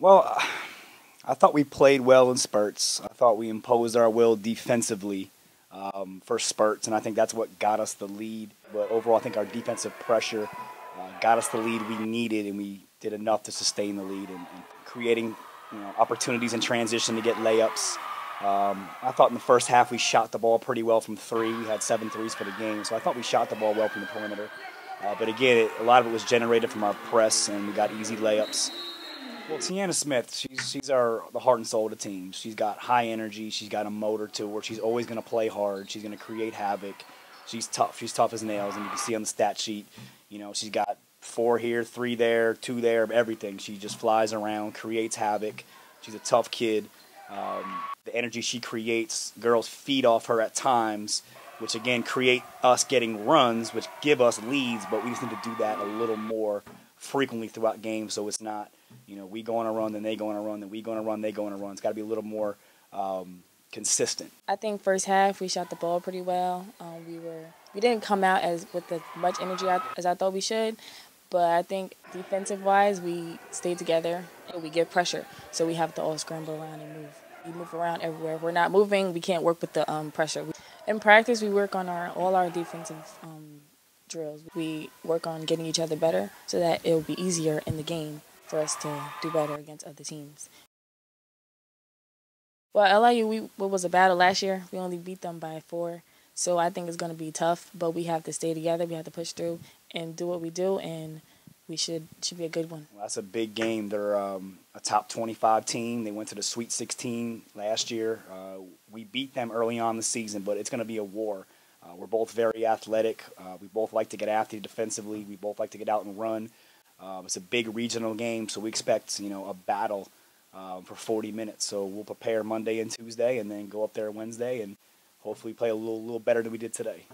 Well, I thought we played well in spurts. I thought we imposed our will defensively um, for spurts, and I think that's what got us the lead. But overall, I think our defensive pressure uh, got us the lead we needed, and we did enough to sustain the lead and, and creating you know, opportunities in transition to get layups. Um, I thought in the first half we shot the ball pretty well from three. We had seven threes for the game, so I thought we shot the ball well from the perimeter. Uh, but again, it, a lot of it was generated from our press, and we got easy layups. Well, Tianna Smith, she's she's our the heart and soul of the team. She's got high energy. She's got a motor to her. She's always going to play hard. She's going to create havoc. She's tough. She's tough as nails, and you can see on the stat sheet. You know, she's got four here, three there, two there, everything. She just flies around, creates havoc. She's a tough kid. Um, the energy she creates, girls feed off her at times, which again create us getting runs, which give us leads. But we just need to do that a little more frequently throughout games, so it's not, you know, we go on a run, then they go on a run, then we go on a run, they go on a run. It's got to be a little more um, consistent. I think first half we shot the ball pretty well. Um, we were we didn't come out as with as much energy as I thought we should, but I think defensive wise we stayed together and we get pressure, so we have to all scramble around and move. We move around everywhere. If we're not moving, we can't work with the um, pressure. In practice, we work on our all our defensive um, drills. We work on getting each other better so that it'll be easier in the game for us to do better against other teams. Well, LIU, we what was a battle last year. We only beat them by four, so I think it's going to be tough. But we have to stay together. We have to push through and do what we do, and we should should be a good one. Well, that's a big game. They're um, a top 25 team. They went to the Sweet 16 last year. Uh, we beat them early on the season, but it's going to be a war. Uh, we're both very athletic. Uh, we both like to get after defensively. We both like to get out and run. Uh, it's a big regional game, so we expect you know a battle um, for 40 minutes. So we'll prepare Monday and Tuesday, and then go up there Wednesday, and hopefully play a little little better than we did today.